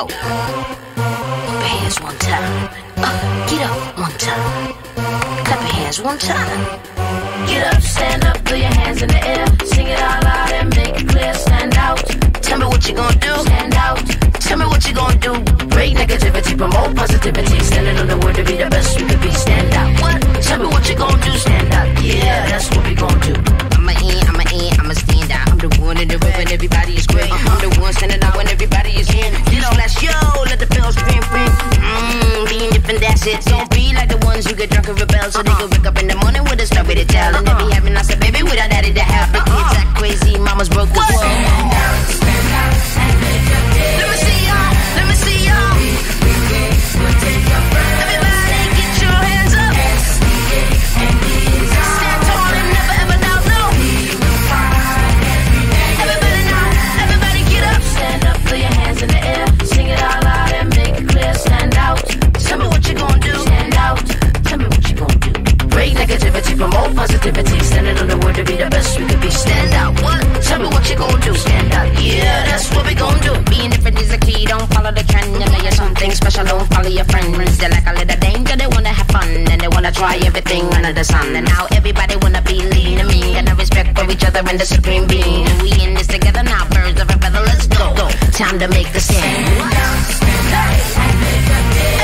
out. Clap your hands one time. Uh, get up one time. Clap your hands one time. Get up, stand up, put your hands in the air. Sing it out loud and make it clear. Stand out. Tell me what you gonna do. Stand out. Tell me what you gonna do. Break negativity, promote positivity. Standing on the word to be the best we could be. Stand Don't be like the ones who get drunk and rebel, so they can wake up in the promote positivity. Standing on the word to be the best we could be. Stand out. What? Tell me what you gonna do. Stand out. Yeah, that's what we gonna do. Being different is the key. Don't follow the trend. You know you're something special. Don't follow your friends. They like a little danger. They wanna have fun and they wanna try everything under the sun. And now everybody wanna be lean and mean. Got no respect for each other and the supreme being. We in this together now. Birds of a feather. Let's go. go. Time to make the stand. Everybody